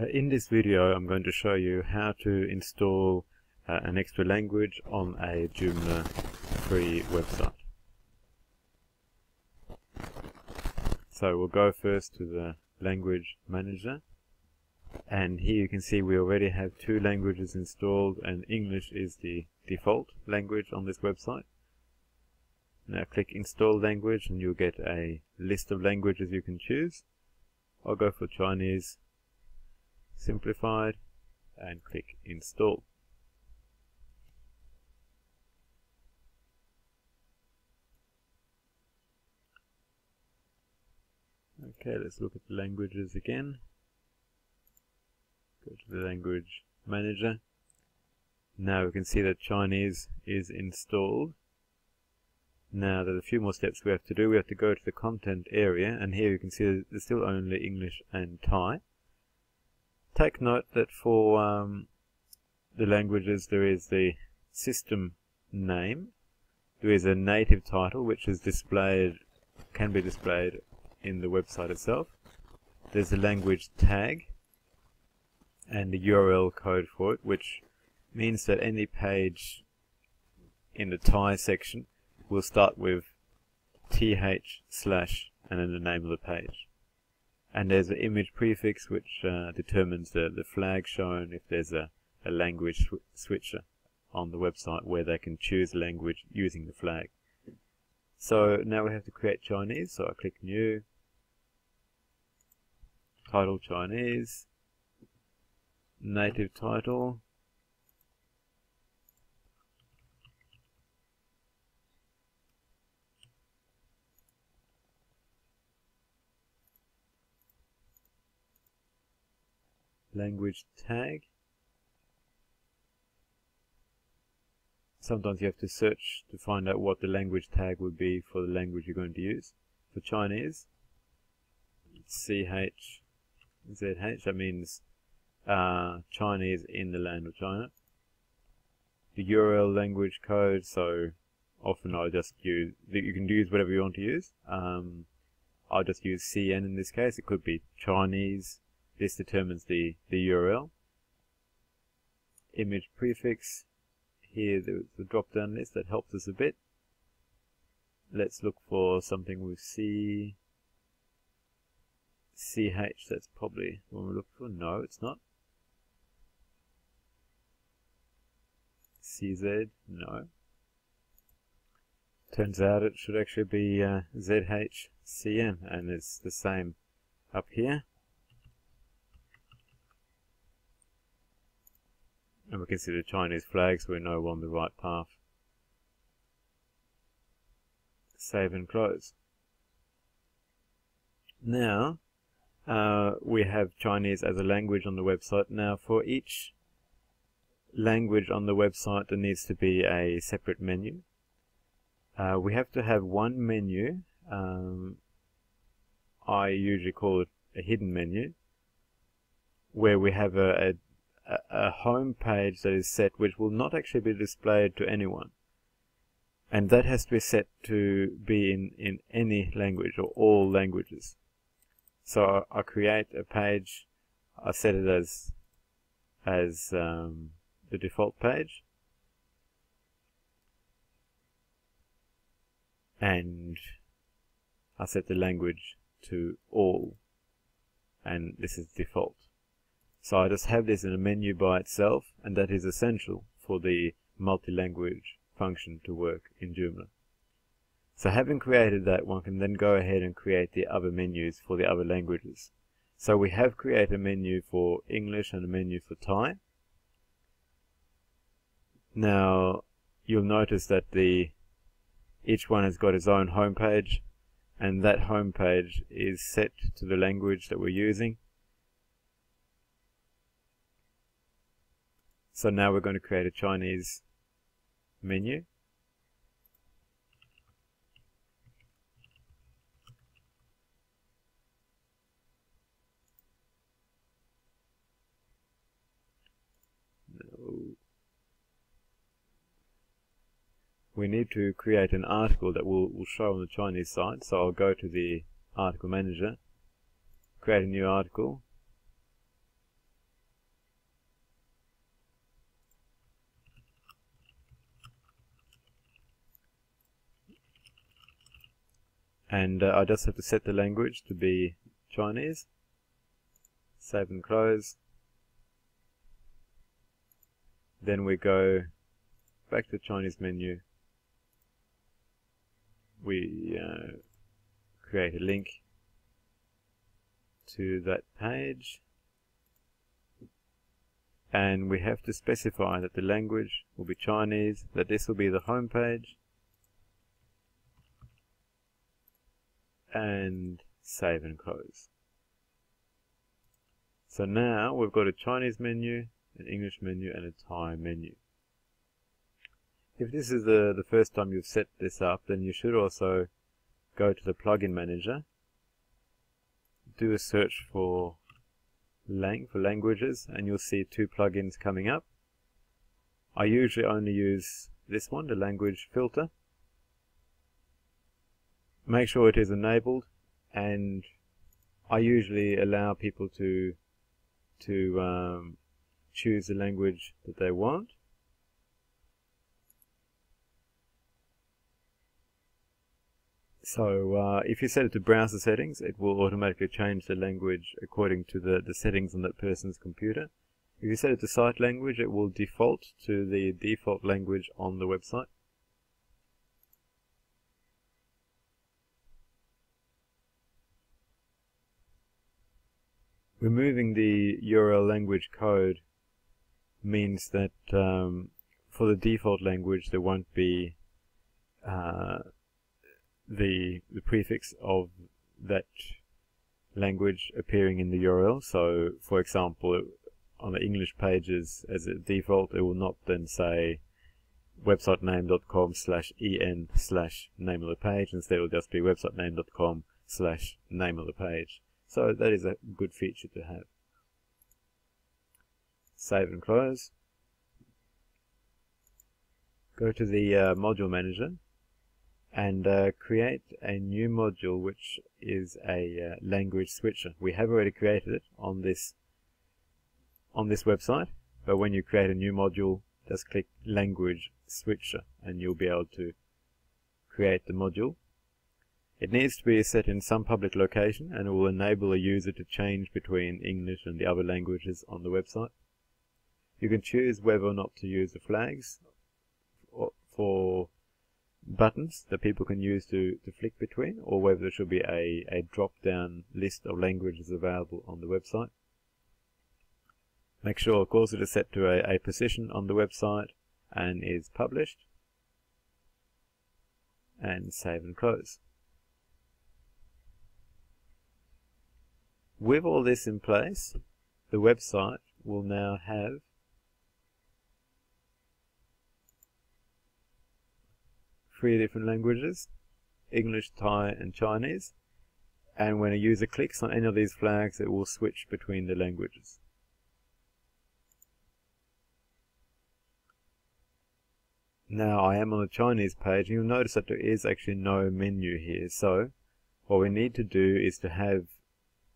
Uh, in this video I'm going to show you how to install uh, an extra language on a Joomla 3 website. So we'll go first to the language manager and here you can see we already have two languages installed and English is the default language on this website. Now click install language and you'll get a list of languages you can choose. I'll go for Chinese simplified and click install. Okay, let's look at the languages again. Go to the language manager. Now we can see that Chinese is installed. Now there's a few more steps we have to do. We have to go to the content area and here you can see there's still only English and Thai. Take note that for um, the languages there is the system name, there is a native title which is displayed, can be displayed in the website itself. There's a language tag and the URL code for it which means that any page in the Thai section will start with th slash and then the name of the page and there's an image prefix which uh, determines the, the flag shown if there's a, a language sw switcher on the website where they can choose language using the flag. So now we have to create Chinese, so I click New, Title Chinese, Native Title, language tag. Sometimes you have to search to find out what the language tag would be for the language you're going to use. For Chinese, CH, ZH, that means uh, Chinese in the land of China. The URL language code, so often I'll just use, you can use whatever you want to use. Um, I'll just use CN in this case. It could be Chinese this determines the, the URL. Image prefix. Here there's the drop down list that helps us a bit. Let's look for something with C. CH, that's probably what we're looking for. No, it's not. CZ, no. Turns out it should actually be uh, ZHCN, and it's the same up here. And we can see the Chinese flag, so we know we're on the right path. Save and close. Now, uh, we have Chinese as a language on the website. Now, for each language on the website, there needs to be a separate menu. Uh, we have to have one menu. Um, I usually call it a hidden menu, where we have a, a a home page that is set which will not actually be displayed to anyone. And that has to be set to be in, in any language or all languages. So I, I create a page, I set it as as um, the default page. And I set the language to all. And this is default. So I just have this in a menu by itself, and that is essential for the multi-language function to work in Joomla. So having created that, one can then go ahead and create the other menus for the other languages. So we have created a menu for English and a menu for Thai. Now, you'll notice that the each one has got its own home page, and that home page is set to the language that we're using. So now we're going to create a Chinese menu. We need to create an article that will, will show on the Chinese site. So I'll go to the article manager, create a new article, and uh, I just have to set the language to be Chinese. Save and close. Then we go back to Chinese menu. We uh, create a link to that page. And we have to specify that the language will be Chinese, that this will be the home page and save and close. So now we've got a Chinese menu, an English menu and a Thai menu. If this is the, the first time you've set this up then you should also go to the plugin manager do a search for lang for languages and you'll see two plugins coming up. I usually only use this one, the language filter. Make sure it is enabled and I usually allow people to to um, choose the language that they want. So uh, if you set it to browser settings, it will automatically change the language according to the, the settings on that person's computer. If you set it to site language, it will default to the default language on the website. Removing the URL language code means that um, for the default language there won't be uh, the, the prefix of that language appearing in the URL. So, for example, on the English pages, as a default, it will not then say websitename.com slash en slash name of the page. Instead, it will just be websitename.com slash name of the page. So that is a good feature to have. Save and close. Go to the uh, module manager and uh, create a new module which is a uh, language switcher. We have already created it on this on this website, but when you create a new module, just click language switcher and you'll be able to create the module. It needs to be set in some public location and it will enable a user to change between English and the other languages on the website. You can choose whether or not to use the flags for buttons that people can use to, to flick between or whether there should be a, a drop down list of languages available on the website. Make sure of course it is set to a, a position on the website and is published and save and close. With all this in place, the website will now have three different languages, English, Thai and Chinese. And when a user clicks on any of these flags, it will switch between the languages. Now I am on the Chinese page and you'll notice that there is actually no menu here. So what we need to do is to have,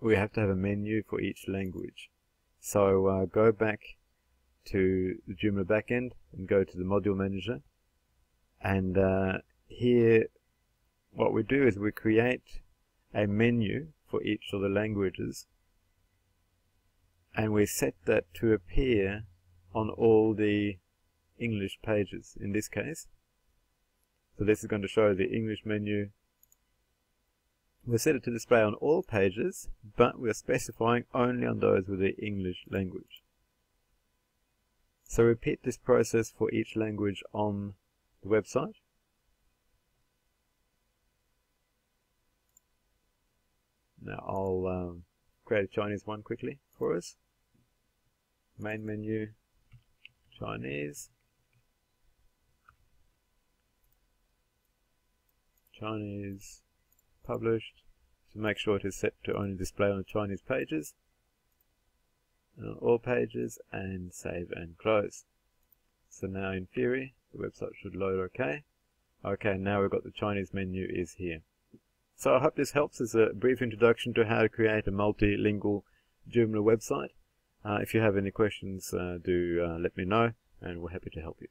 we have to have a menu for each language. So uh, go back to the Joomla backend and go to the module manager and uh, here what we do is we create a menu for each of the languages and we set that to appear on all the English pages in this case. So this is going to show the English menu. We set it to display on all pages, but we're specifying only on those with the English language. So repeat this process for each language on the website. Now I'll um, create a Chinese one quickly for us. Main menu, Chinese. Chinese published to make sure it is set to only display on Chinese pages on all pages and save and close. So now in theory the website should load okay. Okay, now we've got the Chinese menu is here. So I hope this helps as a brief introduction to how to create a multilingual Joomla website. Uh, if you have any questions, uh, do uh, let me know and we're happy to help you.